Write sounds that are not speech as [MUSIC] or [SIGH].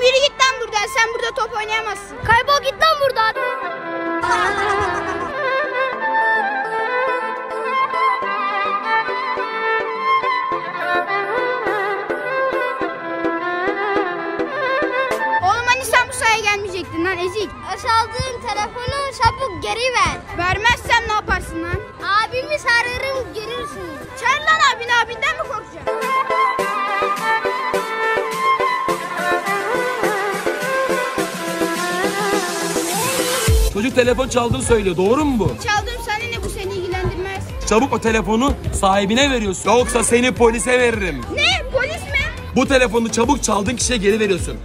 Oğlum yürü git lan buradan. Sen burada top oynayamazsın. Kaybol git lan buradan. [LAUGHS] Oğlum hani sen bu sahaya gelmeyecektin lan ezik. Çaldığın telefonu çabuk geri ver. Vermezsem ne yaparsın lan? Abimi sararım görürsün. Çağır lan abini abinden Çocuk telefon çaldığını söylüyor. Doğru mu bu? Çaldım sana ne bu seni ilgilendirmez. Çabuk o telefonu sahibine veriyorsun. Yoksa seni polise veririm. Ne polis mi? Bu telefonu çabuk çaldığın kişiye geri veriyorsun.